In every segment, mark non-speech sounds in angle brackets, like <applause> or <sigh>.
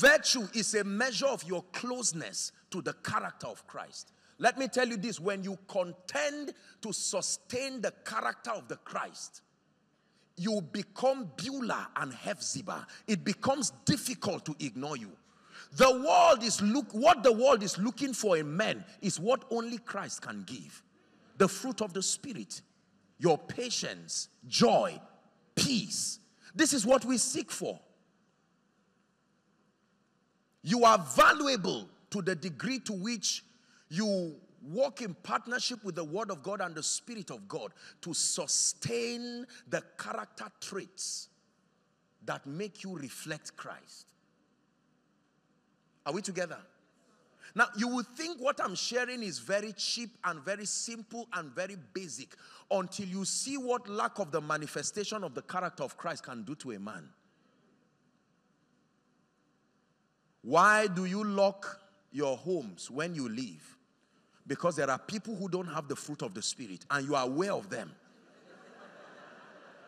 Virtue is a measure of your closeness to the character of Christ. Let me tell you this, when you contend to sustain the character of the Christ, you become Beulah and Hephzibah. It becomes difficult to ignore you. The world is look what the world is looking for in men is what only Christ can give. The fruit of the spirit, your patience, joy, peace. This is what we seek for. You are valuable to the degree to which you walk in partnership with the Word of God and the Spirit of God to sustain the character traits that make you reflect Christ. Are we together? Now, you would think what I'm sharing is very cheap and very simple and very basic until you see what lack of the manifestation of the character of Christ can do to a man. Why do you lock your homes when you leave? Because there are people who don't have the fruit of the Spirit and you are aware of them.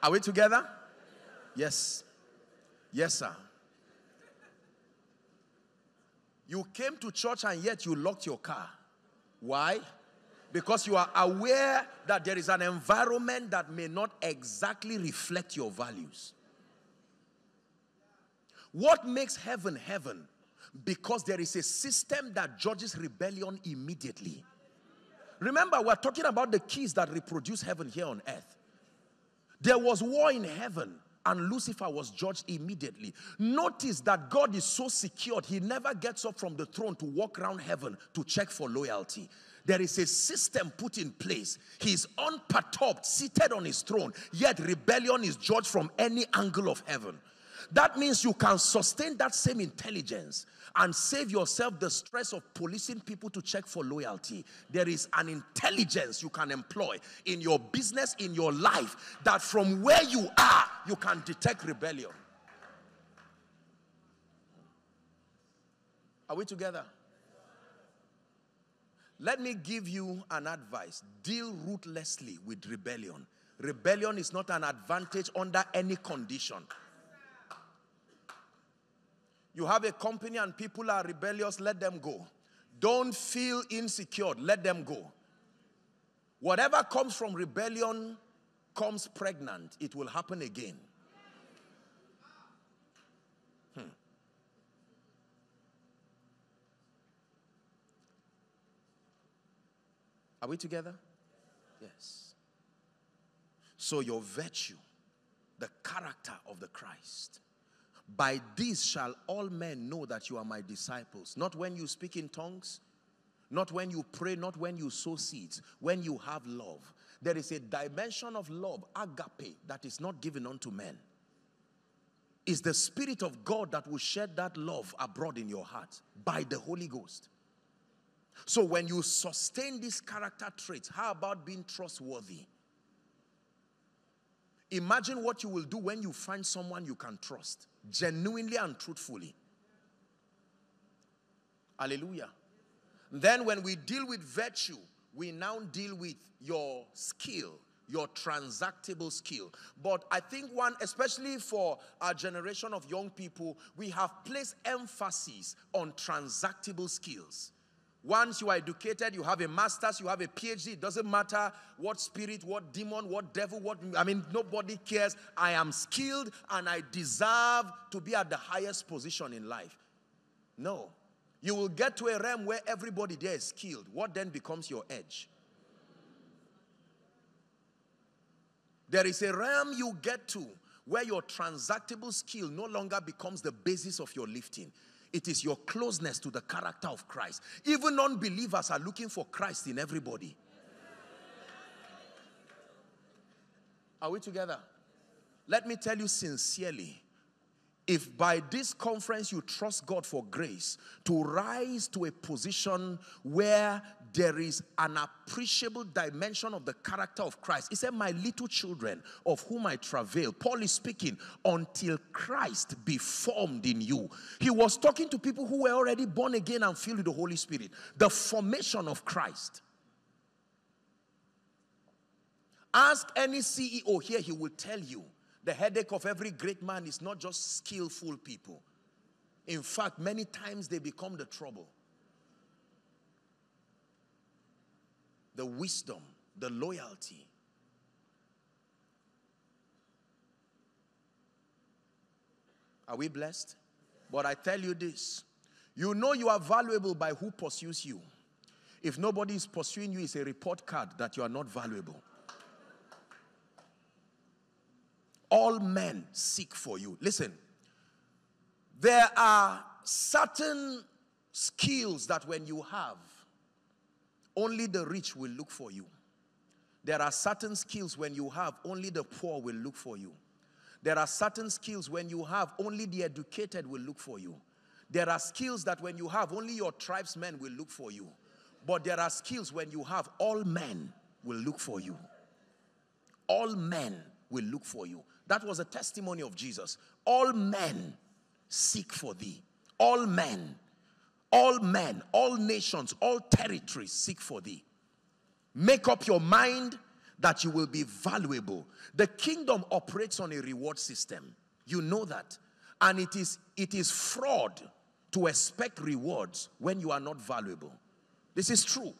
Are we together? Yes. Yes, sir. You came to church and yet you locked your car. Why? Because you are aware that there is an environment that may not exactly reflect your values. What makes heaven heaven because there is a system that judges rebellion immediately. Remember, we're talking about the keys that reproduce heaven here on earth. There was war in heaven and Lucifer was judged immediately. Notice that God is so secured, he never gets up from the throne to walk around heaven to check for loyalty. There is a system put in place. He is unperturbed, seated on his throne, yet rebellion is judged from any angle of heaven. That means you can sustain that same intelligence and save yourself the stress of policing people to check for loyalty. There is an intelligence you can employ in your business, in your life, that from where you are, you can detect rebellion. Are we together? Let me give you an advice. Deal ruthlessly with rebellion. Rebellion is not an advantage under any condition. You have a company and people are rebellious, let them go. Don't feel insecure, let them go. Whatever comes from rebellion comes pregnant, it will happen again. Hmm. Are we together? Yes. So, your virtue, the character of the Christ, by this shall all men know that you are my disciples. Not when you speak in tongues, not when you pray, not when you sow seeds, when you have love. There is a dimension of love, agape, that is not given unto men. It's the Spirit of God that will shed that love abroad in your heart by the Holy Ghost. So when you sustain these character traits, how about being trustworthy? Imagine what you will do when you find someone you can trust genuinely and truthfully. Hallelujah. Then, when we deal with virtue, we now deal with your skill, your transactable skill. But I think one, especially for our generation of young people, we have placed emphasis on transactable skills. Once you are educated, you have a master's, you have a PhD, it doesn't matter what spirit, what demon, what devil, what I mean, nobody cares. I am skilled and I deserve to be at the highest position in life. No. You will get to a realm where everybody there is skilled. What then becomes your edge? There is a realm you get to where your transactable skill no longer becomes the basis of your lifting. It is your closeness to the character of Christ. Even unbelievers are looking for Christ in everybody. Are we together? Let me tell you sincerely if by this conference you trust God for grace to rise to a position where there is an appreciable dimension of the character of Christ. He said, My little children, of whom I travail. Paul is speaking, until Christ be formed in you. He was talking to people who were already born again and filled with the Holy Spirit. The formation of Christ. Ask any CEO here, he will tell you the headache of every great man is not just skillful people. In fact, many times they become the trouble. The wisdom, the loyalty. Are we blessed? But I tell you this you know you are valuable by who pursues you. If nobody is pursuing you, it's a report card that you are not valuable. All men seek for you. Listen, there are certain skills that when you have, only the rich will look for you. There are certain skills when you have, only the poor will look for you. There are certain skills when you have, only the educated will look for you. There are skills that when you have, only your tribesmen will look for you. But there are skills when you have, all men will look for you. All men will look for you. That was a testimony of Jesus. All men seek for thee. All men, all men, all nations, all territories seek for thee. Make up your mind that you will be valuable. The kingdom operates on a reward system. You know that. And it is, it is fraud to expect rewards when you are not valuable. This is true.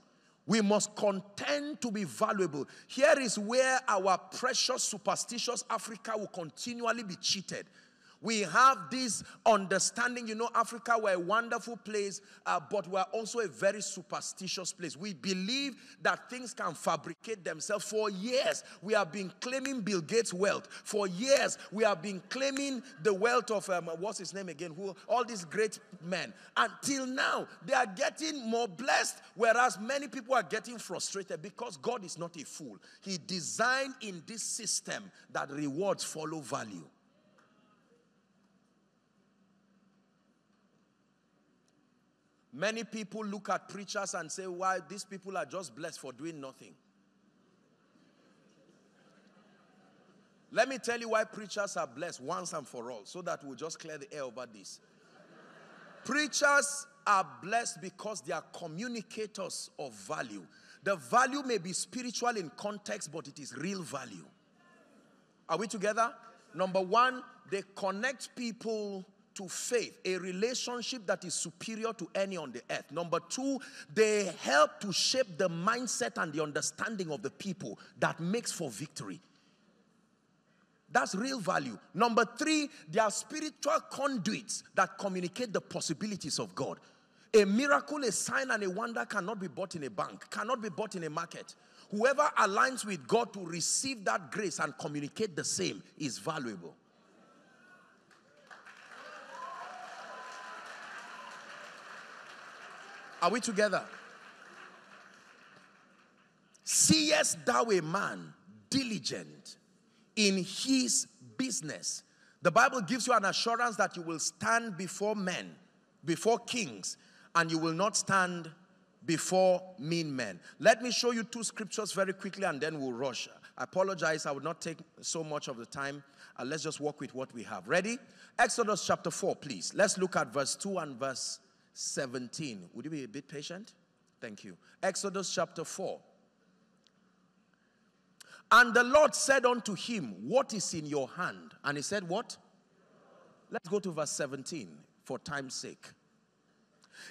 We must contend to be valuable. Here is where our precious, superstitious Africa will continually be cheated. We have this understanding, you know, Africa, we're a wonderful place, uh, but we're also a very superstitious place. We believe that things can fabricate themselves. For years, we have been claiming Bill Gates' wealth. For years, we have been claiming the wealth of, um, what's his name again? Who, all these great men. Until now, they are getting more blessed, whereas many people are getting frustrated because God is not a fool. He designed in this system that rewards follow value. Many people look at preachers and say, why these people are just blessed for doing nothing. Let me tell you why preachers are blessed once and for all, so that we'll just clear the air over this. preachers are blessed because they are communicators of value. The value may be spiritual in context, but it is real value. Are we together? Number one, they connect people to faith, a relationship that is superior to any on the earth. Number two, they help to shape the mindset and the understanding of the people that makes for victory. That's real value. Number three, they are spiritual conduits that communicate the possibilities of God. A miracle, a sign, and a wonder cannot be bought in a bank, cannot be bought in a market. Whoever aligns with God to receive that grace and communicate the same is valuable. Are we together? Seest thou a man diligent in his business? The Bible gives you an assurance that you will stand before men, before kings, and you will not stand before mean men. Let me show you two scriptures very quickly and then we'll rush. I apologize, I would not take so much of the time. Uh, let's just work with what we have. Ready? Exodus chapter 4, please. Let's look at verse 2 and verse 17. Would you be a bit patient? Thank you. Exodus chapter 4. And the Lord said unto him, What is in your hand? And he said, What? Let's go to verse 17 for time's sake.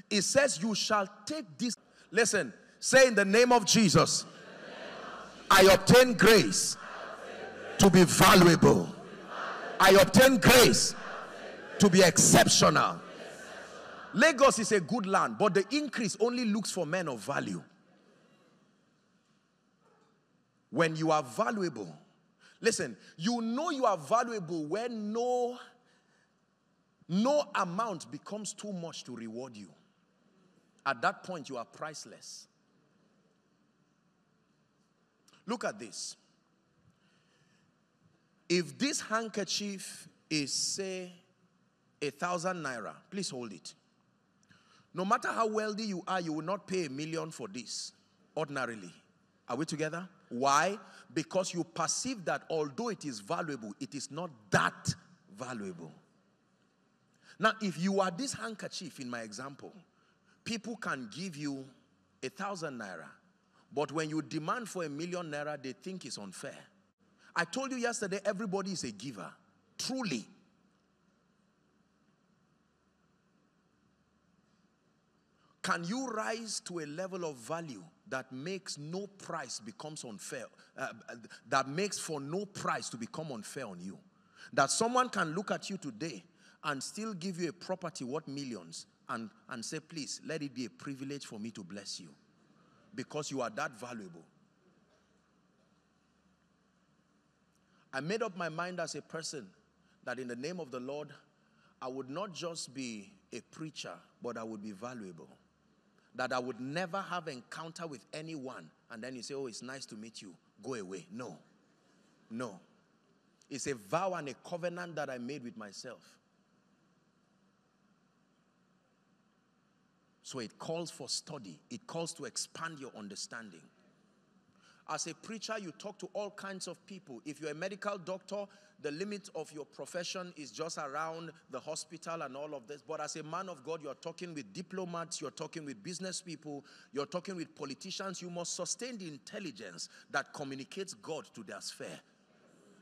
It says, You shall take this. Listen, say in the name of Jesus, I obtain grace to be valuable. I obtain grace to be exceptional. Lagos is a good land, but the increase only looks for men of value. When you are valuable, Listen, you know you are valuable when no, no amount becomes too much to reward you. At that point, you are priceless. Look at this. If this handkerchief is, say, a thousand naira, please hold it. No matter how wealthy you are, you will not pay a million for this ordinarily. Are we together? Why? Because you perceive that although it is valuable, it is not that valuable. Now, if you are this handkerchief in my example, people can give you a thousand naira, but when you demand for a million naira, they think it's unfair. I told you yesterday, everybody is a giver. Truly. Can you rise to a level of value that makes no price becomes unfair, uh, that makes for no price to become unfair on you? That someone can look at you today and still give you a property worth millions and, and say, please, let it be a privilege for me to bless you because you are that valuable. I made up my mind as a person that in the name of the Lord, I would not just be a preacher, but I would be valuable. That I would never have encounter with anyone and then you say, oh, it's nice to meet you. Go away. No. No. It's a vow and a covenant that I made with myself. So it calls for study. It calls to expand your understanding. As a preacher, you talk to all kinds of people. If you're a medical doctor, the limit of your profession is just around the hospital and all of this. But as a man of God, you're talking with diplomats, you're talking with business people, you're talking with politicians. You must sustain the intelligence that communicates God to their sphere.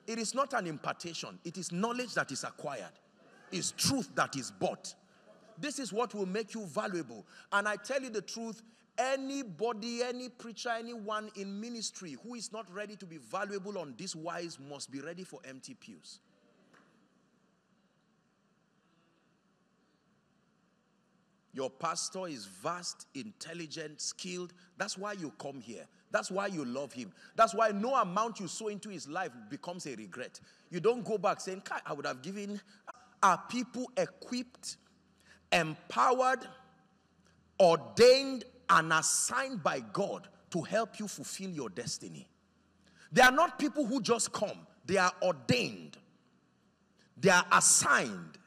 It is not an impartation, it is knowledge that is acquired, it's truth that is bought. This is what will make you valuable. And I tell you the truth, Anybody, any preacher, anyone in ministry who is not ready to be valuable on this wise must be ready for empty pews. Your pastor is vast, intelligent, skilled. That's why you come here. That's why you love him. That's why no amount you sow into his life becomes a regret. You don't go back saying, I would have given. Are people equipped, empowered, ordained, and assigned by God to help you fulfill your destiny. They are not people who just come, they are ordained, they are assigned,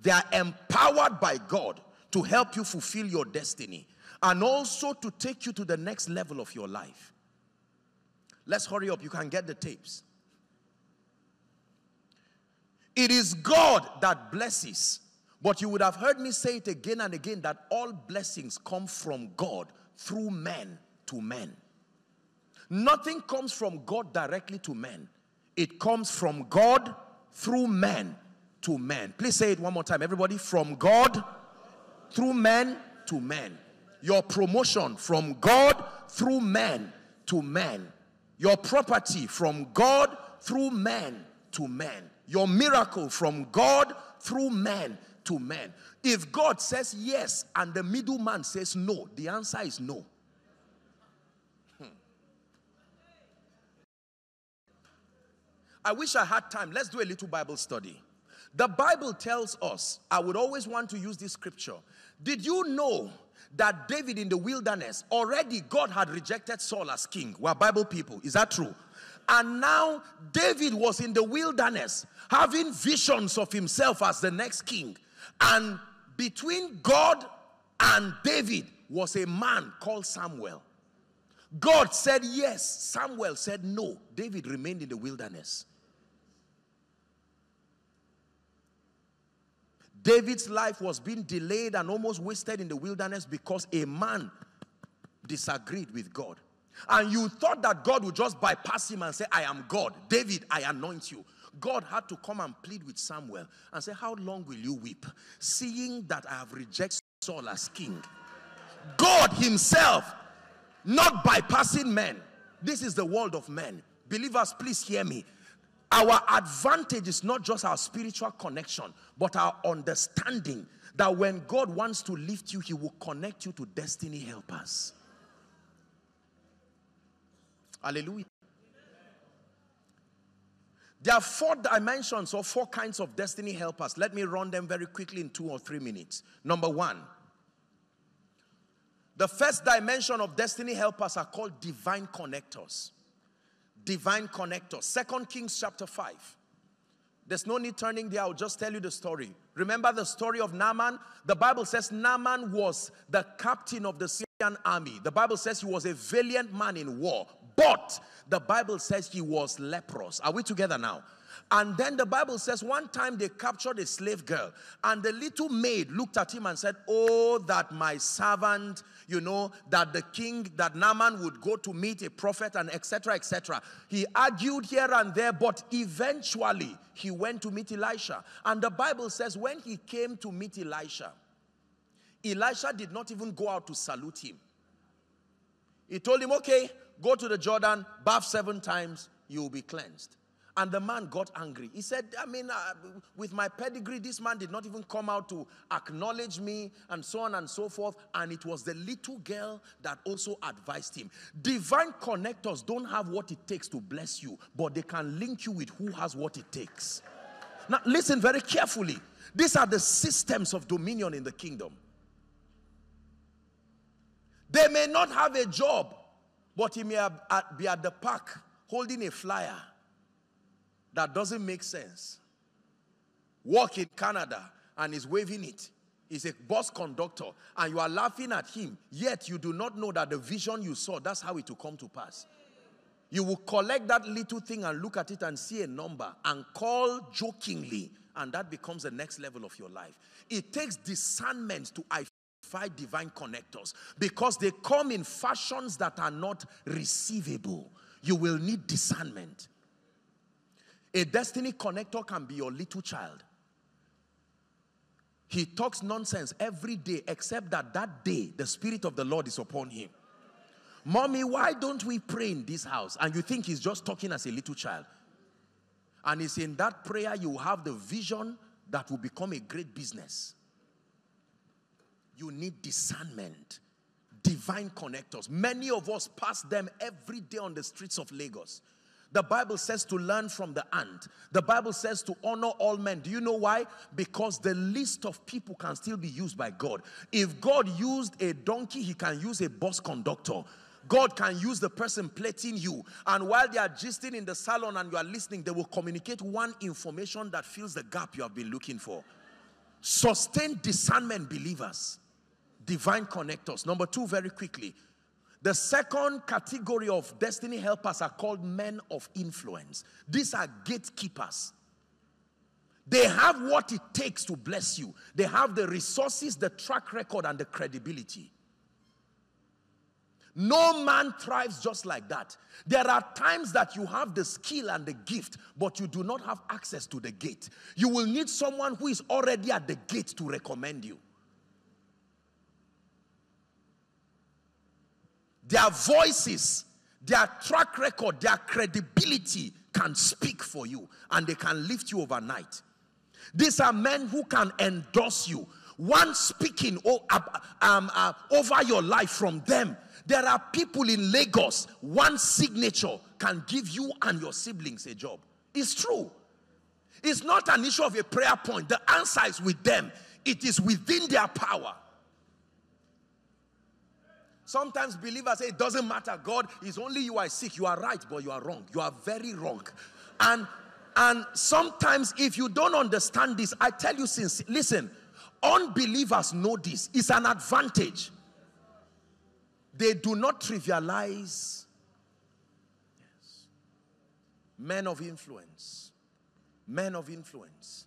they are empowered by God to help you fulfill your destiny and also to take you to the next level of your life. Let's hurry up, you can get the tapes. It is God that blesses but you would have heard me say it again and again that all blessings come from God through men to men. Nothing comes from God directly to men, it comes from God through men to men. Please say it one more time, everybody. From God through men to men. Your promotion from God through men to men. Your property from God through men to men. Your miracle from God through men to men. If God says yes and the middleman says no, the answer is no. Hmm. I wish I had time. Let's do a little Bible study. The Bible tells us, I would always want to use this scripture. Did you know that David in the wilderness, already God had rejected Saul as king? We're Bible people. Is that true? And now David was in the wilderness having visions of himself as the next king. And between God and David was a man called Samuel. God said yes, Samuel said no. David remained in the wilderness. David's life was being delayed and almost wasted in the wilderness because a man disagreed with God. And you thought that God would just bypass him and say, I am God. David, I anoint you. God had to come and plead with Samuel and say, How long will you weep? Seeing that I have rejected Saul as king. God Himself, not bypassing men. This is the world of men. Believers, please hear me. Our advantage is not just our spiritual connection, but our understanding that when God wants to lift you, He will connect you to destiny helpers. Hallelujah. There are four dimensions or four kinds of destiny helpers. Let me run them very quickly in two or three minutes. Number one, the first dimension of destiny helpers are called divine connectors. Divine connectors. Second Kings chapter 5. There's no need turning there. I'll just tell you the story. Remember the story of Naaman? The Bible says Naaman was the captain of the Syrian army. The Bible says he was a valiant man in war. But the Bible says he was leprous. Are we together now? And then the Bible says one time they captured a slave girl, and the little maid looked at him and said, Oh, that my servant, you know, that the king, that Naaman would go to meet a prophet, and etc. etc. He argued here and there, but eventually he went to meet Elisha. And the Bible says when he came to meet Elisha, Elisha did not even go out to salute him. He told him, Okay, go to the Jordan, bath seven times, you will be cleansed. And the man got angry. He said, I mean, uh, with my pedigree, this man did not even come out to acknowledge me and so on and so forth. And it was the little girl that also advised him. Divine connectors don't have what it takes to bless you, but they can link you with who has what it takes. Now, listen very carefully. These are the systems of dominion in the kingdom. They may not have a job, but he may be at the park holding a flyer that doesn't make sense. Walk in Canada and is waving it. He's a bus conductor and you are laughing at him, yet you do not know that the vision you saw, that's how it will come to pass. You will collect that little thing and look at it and see a number and call jokingly, and that becomes the next level of your life. It takes discernment to identify divine connectors because they come in fashions that are not receivable. You will need discernment. A destiny connector can be your little child. He talks nonsense every day, except that that day the Spirit of the Lord is upon him. Mommy, why don't we pray in this house? And you think he's just talking as a little child. And it's in that prayer you have the vision that will become a great business. You need discernment, divine connectors. Many of us pass them every day on the streets of Lagos. The Bible says to learn from the ant. The Bible says to honor all men. Do you know why? Because the list of people can still be used by God. If God used a donkey, he can use a bus conductor. God can use the person plating you. And while they are gisting in the salon and you are listening, they will communicate one information that fills the gap you have been looking for. Sustain discernment, believers. Divine connectors. Number two, very quickly, the second category of destiny helpers are called men of influence. These are gatekeepers. They have what it takes to bless you. They have the resources, the track record, and the credibility. No man thrives just like that. There are times that you have the skill and the gift, but you do not have access to the gate. You will need someone who is already at the gate to recommend you. Their voices, their track record, their credibility can speak for you and they can lift you overnight. These are men who can endorse you. One speaking um, uh, over your life from them. There are people in Lagos, one signature can give you and your siblings a job. It's true. It's not an issue of a prayer point. The answer is with them, it is within their power. Sometimes believers say it doesn't matter. God is only you I seek. You are right, but you are wrong. You are very wrong. And and sometimes if you don't understand this, I tell you since listen, unbelievers know this. It's an advantage. They do not trivialize yes. men of influence. Men of influence.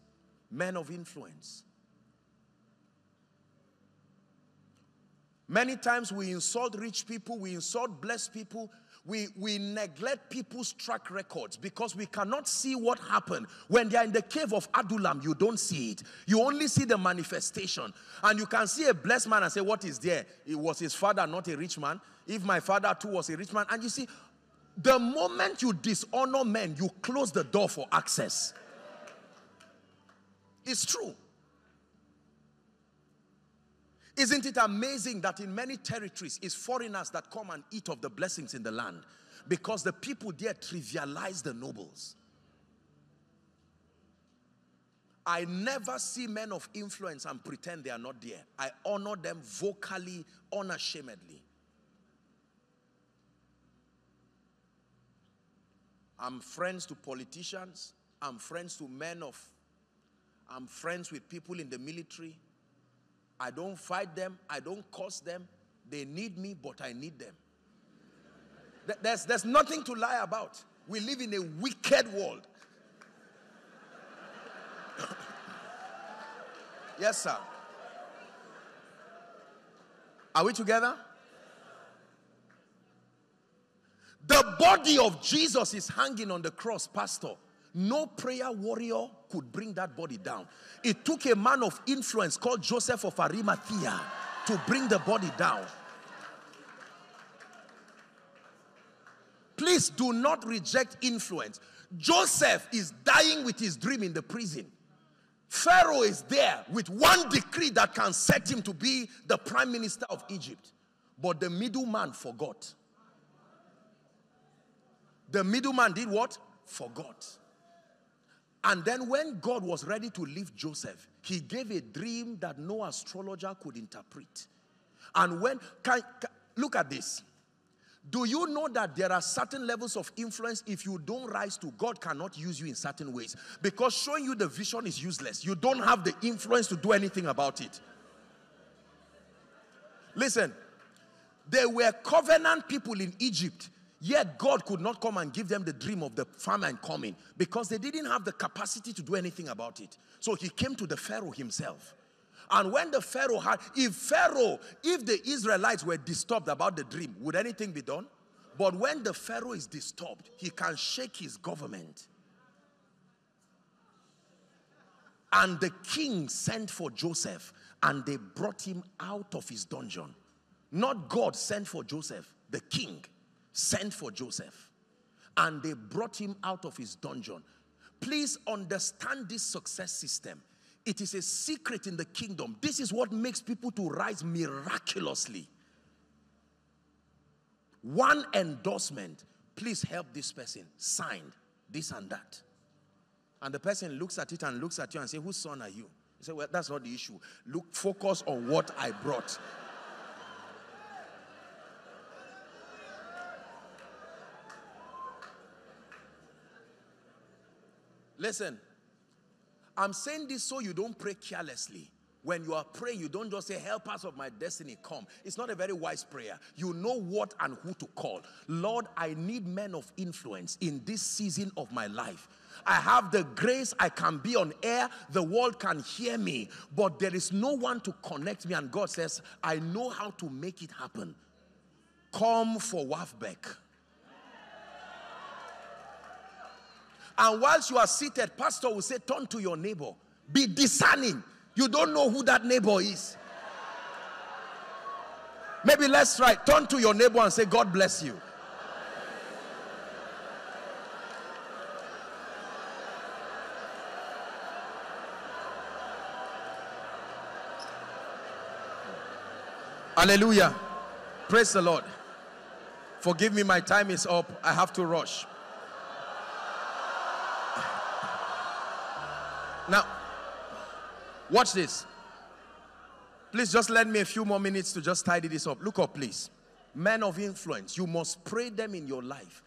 Men of influence. Many times we insult rich people, we insult blessed people, we, we neglect people's track records because we cannot see what happened. When they are in the cave of Adullam, you don't see it. You only see the manifestation. And you can see a blessed man and say, What is there? It was his father, not a rich man. If my father too was a rich man. And you see, the moment you dishonor men, you close the door for access. It's true. Isn't it amazing that in many territories it's foreigners that come and eat of the blessings in the land because the people there trivialize the nobles. I never see men of influence and pretend they are not there. I honor them vocally, unashamedly. I'm friends to politicians. I'm friends to men of, I'm friends with people in the military. I don't fight them. I don't curse them. They need me, but I need them. There's, there's nothing to lie about. We live in a wicked world. <laughs> yes, sir. Are we together? The body of Jesus is hanging on the cross, Pastor. No prayer warrior could bring that body down. It took a man of influence called Joseph of Arimathea to bring the body down. Please do not reject influence. Joseph is dying with his dream in the prison. Pharaoh is there with one decree that can set him to be the prime minister of Egypt. But the middleman forgot. The middleman did what? Forgot. And then when God was ready to leave Joseph, he gave a dream that no astrologer could interpret. And when, can, can, look at this. Do you know that there are certain levels of influence if you don't rise to, God cannot use you in certain ways? Because showing you the vision is useless. You don't have the influence to do anything about it. Listen, there were covenant people in Egypt Yet God could not come and give them the dream of the famine coming because they didn't have the capacity to do anything about it. So he came to the Pharaoh himself. And when the Pharaoh had, if Pharaoh, if the Israelites were disturbed about the dream, would anything be done? But when the Pharaoh is disturbed, he can shake his government. And the king sent for Joseph and they brought him out of his dungeon. Not God sent for Joseph, the king sent for Joseph and they brought him out of his dungeon. Please understand this success system. It is a secret in the kingdom. This is what makes people to rise miraculously. One endorsement, please help this person, signed this and that. And the person looks at it and looks at you and say, whose son are you? You say, well, that's not the issue. Look, focus on what I brought. Listen, I'm saying this so you don't pray carelessly. When you are praying, you don't just say, Help us of my destiny, come. It's not a very wise prayer. You know what and who to call. Lord, I need men of influence in this season of my life. I have the grace, I can be on air, the world can hear me, but there is no one to connect me. And God says, I know how to make it happen. Come for WAFBEC. And whilst you are seated, pastor will say, turn to your neighbor. Be discerning. You don't know who that neighbor is. Maybe let's try. Turn to your neighbor and say, God bless you. Hallelujah. Praise the Lord. Forgive me, my time is up. I have to rush. Now, watch this. Please just lend me a few more minutes to just tidy this up. Look up, please. Men of influence, you must pray them in your life.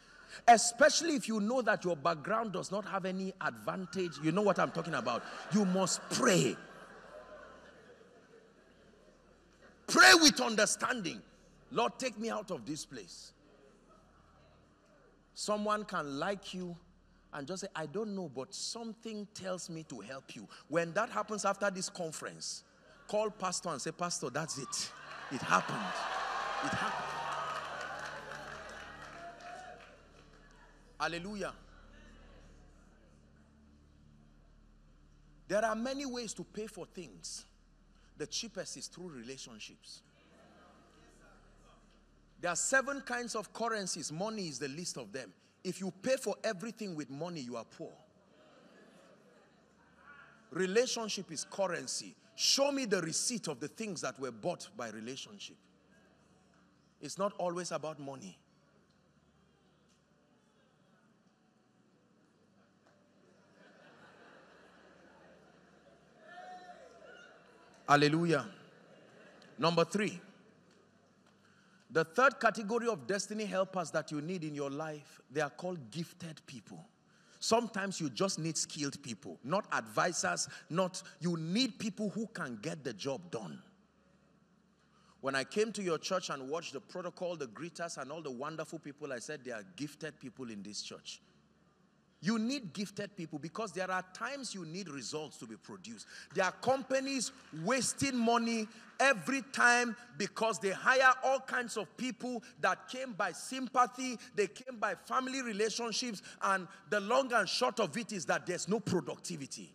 Especially if you know that your background does not have any advantage. You know what I'm talking about. You must pray. Pray with understanding. Lord, take me out of this place. Someone can like you and just say, I don't know, but something tells me to help you. When that happens after this conference, call pastor and say, Pastor, that's it. It happened. It happened. Hallelujah. There are many ways to pay for things. The cheapest is through relationships. There are seven kinds of currencies. Money is the least of them. If you pay for everything with money, you are poor. Relationship is currency. Show me the receipt of the things that were bought by relationship. It's not always about money. Hallelujah. Number three. The third category of destiny helpers that you need in your life, they are called gifted people. Sometimes you just need skilled people, not advisors, not you need people who can get the job done. When I came to your church and watched the protocol, the greeters, and all the wonderful people, I said, they are gifted people in this church. You need gifted people because there are times you need results to be produced. There are companies wasting money every time because they hire all kinds of people that came by sympathy, they came by family relationships, and the long and short of it is that there's no productivity.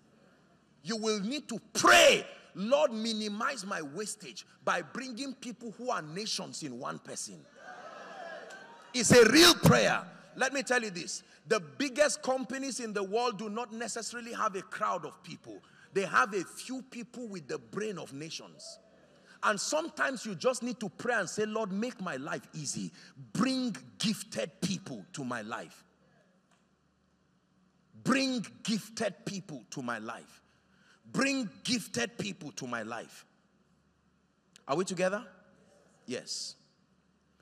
You will need to pray, Lord, minimize my wastage by bringing people who are nations in one person. It's a real prayer. Let me tell you this the biggest companies in the world do not necessarily have a crowd of people, they have a few people with the brain of nations. And sometimes you just need to pray and say, Lord, make my life easy. Bring gifted people to my life. Bring gifted people to my life. Bring gifted people to my life. Are we together? Yes.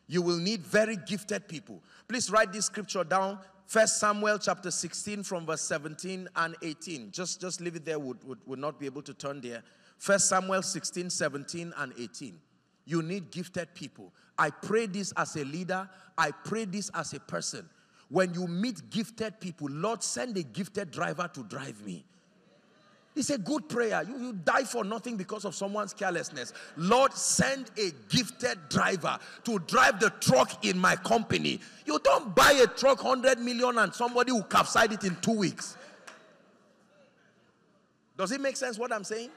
You will need very gifted people. Please write this scripture down. First Samuel chapter 16 from verse 17 and 18. Just, just leave it there. Would, would, would not be able to turn there. First Samuel 16, 17 and 18. You need gifted people. I pray this as a leader. I pray this as a person. When you meet gifted people, Lord, send a gifted driver to drive me. It's a good prayer. You, you die for nothing because of someone's carelessness. Lord, send a gifted driver to drive the truck in my company. You don't buy a truck 100 million and somebody will capsize it in two weeks. Does it make sense what I'm saying?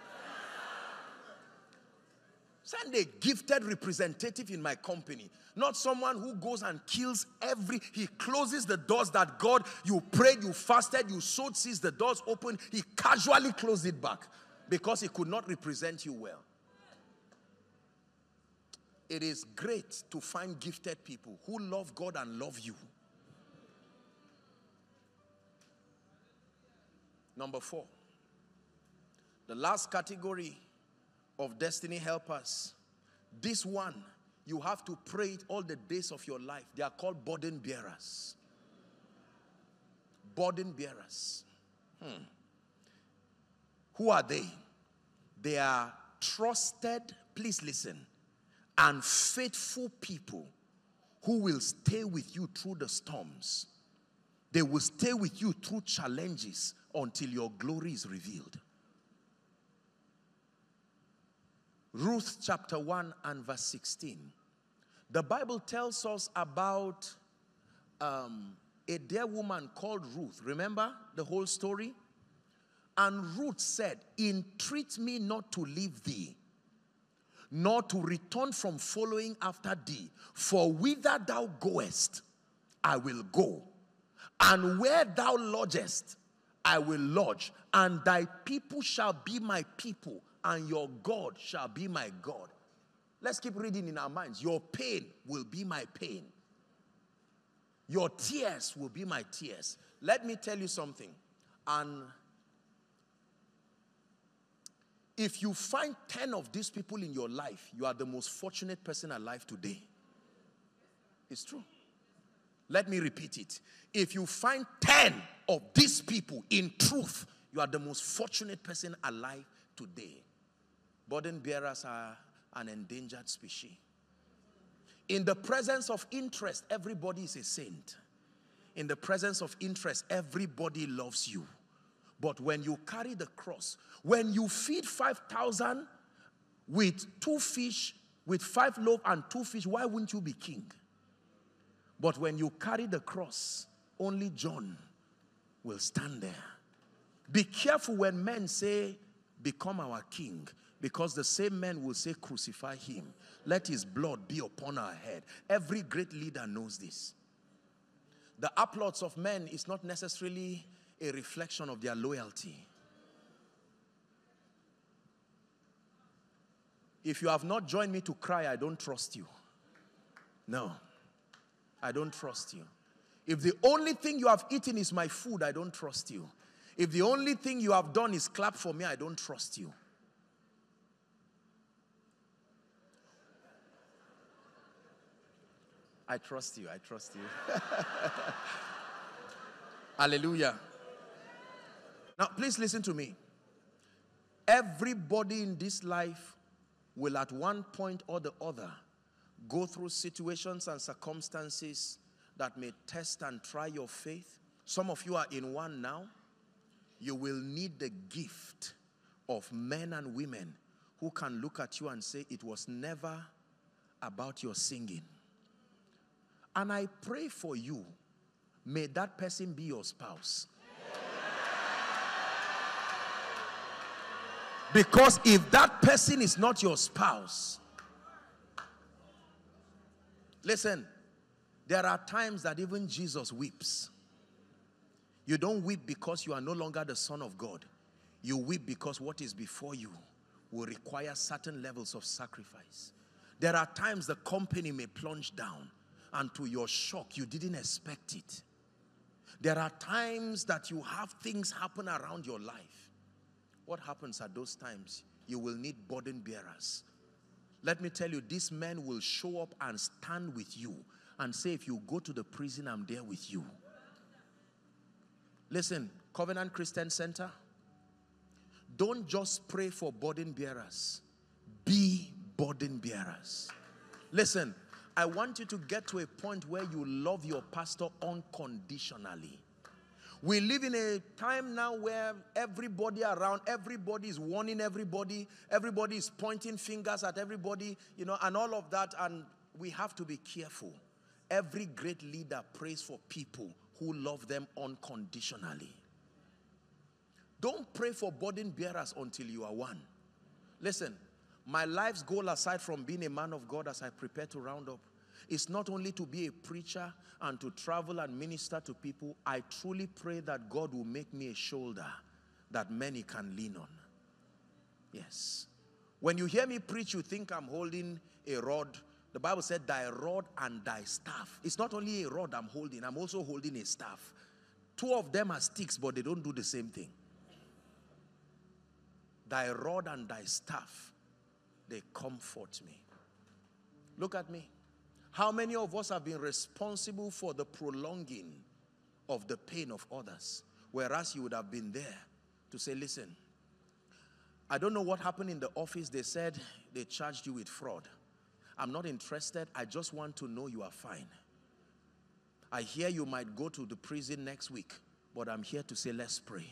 Send a gifted representative in my company, not someone who goes and kills every. He closes the doors that God, you prayed, you fasted, you sowed sees the doors open. He casually closed it back because he could not represent you well. It is great to find gifted people who love God and love you. Number four, the last category of destiny helpers. This one, you have to pray it all the days of your life. They are called burden bearers. Burden bearers. Hmm. Who are they? They are trusted, please listen, and faithful people who will stay with you through the storms. They will stay with you through challenges until your glory is revealed. Ruth chapter 1 and verse 16. The Bible tells us about um, a dear woman called Ruth. Remember the whole story? And Ruth said, Entreat me not to leave thee, nor to return from following after thee. For whither thou goest, I will go. And where thou lodgest, I will lodge. And thy people shall be my people, and your God shall be my God. Let's keep reading in our minds. Your pain will be my pain. Your tears will be my tears. Let me tell you something. And if you find 10 of these people in your life, you are the most fortunate person alive today. It's true. Let me repeat it. If you find 10 of these people in truth, you are the most fortunate person alive today. Burden bearers are an endangered species. In the presence of interest, everybody is a saint. In the presence of interest, everybody loves you. But when you carry the cross, when you feed 5,000 with two fish, with five loaves and two fish, why wouldn't you be king? But when you carry the cross, only John will stand there. Be careful when men say, Become our king. Because the same men will say, Crucify him. Let his blood be upon our head. Every great leader knows this. The applause of men is not necessarily a reflection of their loyalty. If you have not joined me to cry, I don't trust you. No, I don't trust you. If the only thing you have eaten is my food, I don't trust you. If the only thing you have done is clap for me, I don't trust you. I trust you. I trust you. <laughs> Hallelujah. Now, please listen to me. Everybody in this life will, at one point or the other, go through situations and circumstances that may test and try your faith. Some of you are in one now. You will need the gift of men and women who can look at you and say, It was never about your singing. And I pray for you, may that person be your spouse. Because if that person is not your spouse, listen, there are times that even Jesus weeps. You don't weep because you are no longer the Son of God. You weep because what is before you will require certain levels of sacrifice. There are times the company may plunge down, and to your shock, you didn't expect it. There are times that you have things happen around your life. What happens at those times? You will need burden bearers. Let me tell you, these men will show up and stand with you and say, If you go to the prison, I'm there with you. Listen, Covenant Christian Center, don't just pray for burden bearers, be burden bearers. Listen, I want you to get to a point where you love your pastor unconditionally. We live in a time now where everybody around, everybody is warning everybody, everybody is pointing fingers at everybody, you know, and all of that. And we have to be careful. Every great leader prays for people who love them unconditionally. Don't pray for burden bearers until you are one. Listen, my life's goal, aside from being a man of God as I prepare to round up, is not only to be a preacher and to travel and minister to people. I truly pray that God will make me a shoulder that many can lean on. Yes. When you hear me preach, you think I'm holding a rod. The Bible said, Thy rod and thy staff. It's not only a rod I'm holding, I'm also holding a staff. Two of them are sticks, but they don't do the same thing. Thy rod and thy staff, they comfort me. Look at me. How many of us have been responsible for the prolonging of the pain of others? Whereas you would have been there to say, listen, I don't know what happened in the office. They said they charged you with fraud. I'm not interested. I just want to know you are fine. I hear you might go to the prison next week, but I'm here to say, let's pray.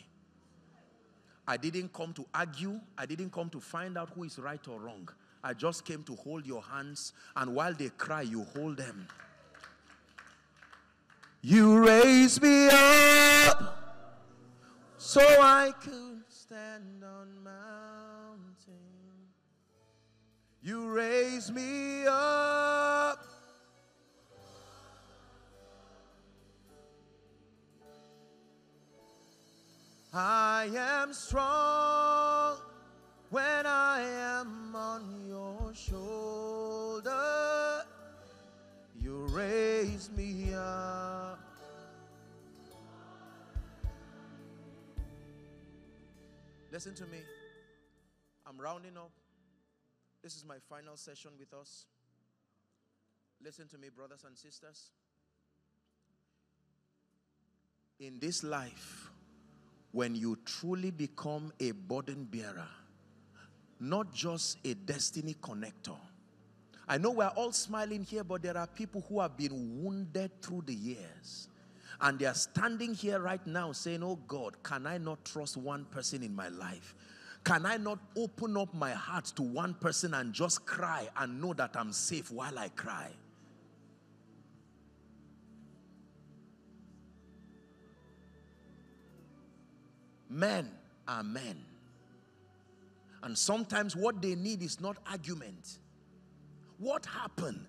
I didn't come to argue. I didn't come to find out who is right or wrong. I just came to hold your hands, and while they cry, you hold them. You raise me up so I could stand on mountain. You raise me up. I am strong when I am on your shoulder. You raise me up. Listen to me. I'm rounding up. This is my final session with us. Listen to me, brothers and sisters. In this life, when you truly become a burden bearer, not just a destiny connector. I know we're all smiling here, but there are people who have been wounded through the years. And they are standing here right now saying, Oh God, can I not trust one person in my life? Can I not open up my heart to one person and just cry and know that I'm safe while I cry? Men are men. And sometimes what they need is not argument. What happened?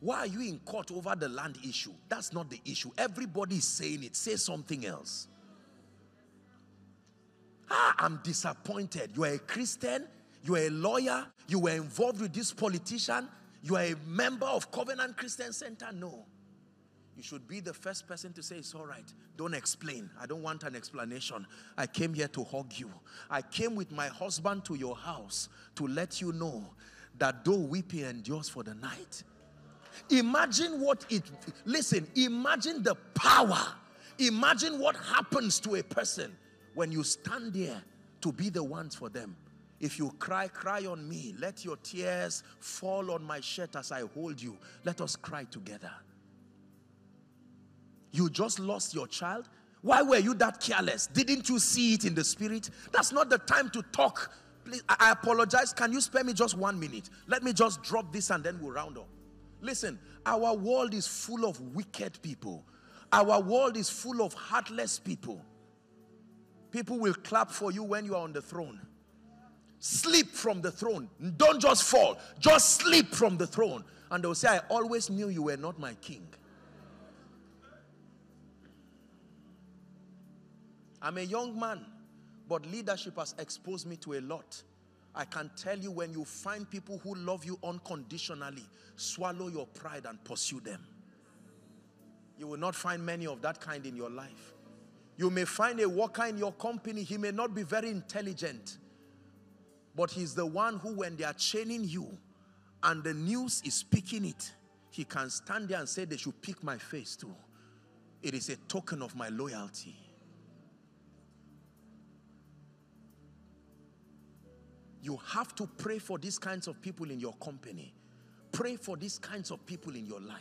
Why are you in court over the land issue? That's not the issue. Everybody is saying it. Say something else. Ah, I'm disappointed. You are a Christian, you are a lawyer, you were involved with this politician, you are a member of Covenant Christian Center. No. You should be the first person to say, It's all right. Don't explain. I don't want an explanation. I came here to hug you. I came with my husband to your house to let you know that though weeping endures for the night, Imagine what it, listen, imagine the power. Imagine what happens to a person when you stand there to be the ones for them. If you cry, cry on me. Let your tears fall on my shirt as I hold you. Let us cry together. You just lost your child. Why were you that careless? Didn't you see it in the spirit? That's not the time to talk. Please, I apologize. Can you spare me just one minute? Let me just drop this and then we'll round up. Listen, our world is full of wicked people. Our world is full of heartless people. People will clap for you when you are on the throne. Sleep from the throne. Don't just fall. Just sleep from the throne. And they'll say, I always knew you were not my king. I'm a young man, but leadership has exposed me to a lot. I can tell you when you find people who love you unconditionally, swallow your pride and pursue them. You will not find many of that kind in your life. You may find a worker in your company, he may not be very intelligent, but he's the one who when they are chaining you and the news is picking it, he can stand there and say they should pick my face too. It is a token of my loyalty. You have to pray for these kinds of people in your company. Pray for these kinds of people in your life.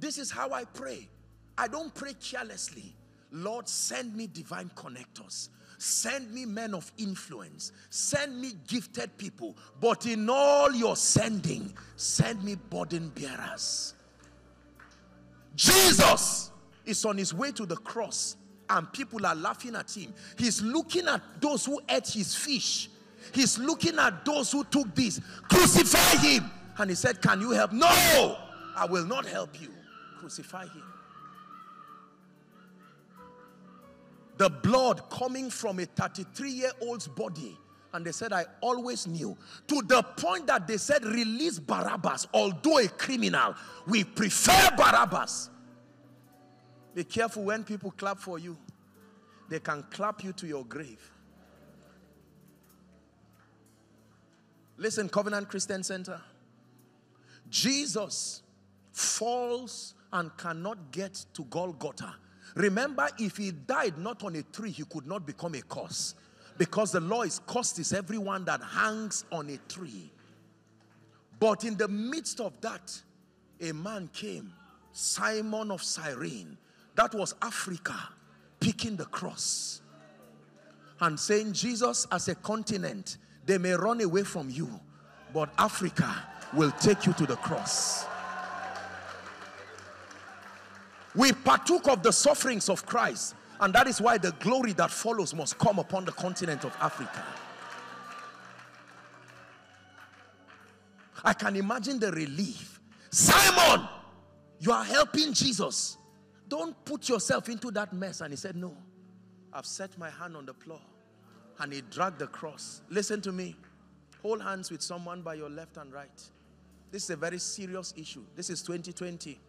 This is how I pray. I don't pray carelessly. Lord, send me divine connectors. Send me men of influence. Send me gifted people. But in all your sending, send me burden bearers. Jesus is on his way to the cross and people are laughing at him. He's looking at those who ate his fish. He's looking at those who took this. Crucify him. And he said, Can you help? No, I will not help you. Crucify him. The blood coming from a 33 year old's body. And they said, I always knew. To the point that they said, release Barabbas. Although a criminal, we prefer Barabbas. Be careful when people clap for you. They can clap you to your grave. Listen, Covenant Christian Center. Jesus falls and cannot get to Golgotha. Remember, if he died not on a tree, he could not become a curse. Because the law is cursed is everyone that hangs on a tree. But in the midst of that, a man came, Simon of Cyrene, that was Africa picking the cross and saying, Jesus, as a continent, they may run away from you, but Africa will take you to the cross. We partook of the sufferings of Christ, and that is why the glory that follows must come upon the continent of Africa. I can imagine the relief. Simon, you are helping Jesus. Don't put yourself into that mess. And he said, No, I've set my hand on the plow. And he dragged the cross. Listen to me. Hold hands with someone by your left and right. This is a very serious issue. This is 2020.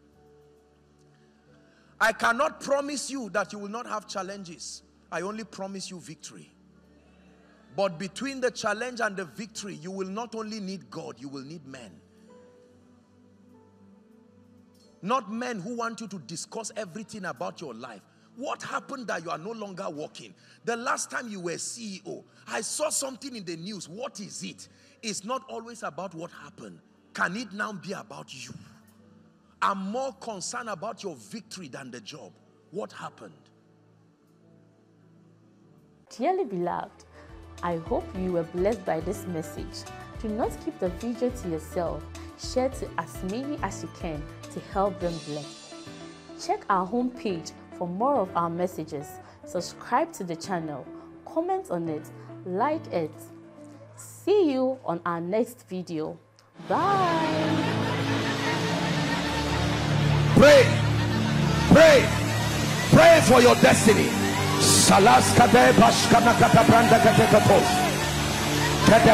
I cannot promise you that you will not have challenges. I only promise you victory. But between the challenge and the victory, you will not only need God, you will need men. Not men who want you to discuss everything about your life. What happened that you are no longer working? The last time you were CEO, I saw something in the news. What is it? It's not always about what happened. Can it now be about you? I'm more concerned about your victory than the job. What happened? Dearly beloved, I hope you were blessed by this message. Do not keep the video to yourself. Share to as many as you can to help them bless. Check our homepage for more of our messages. Subscribe to the channel, comment on it, like it. See you on our next video. Bye. Pray, pray, pray for your destiny. Bashkana kata branda kate katos. Kete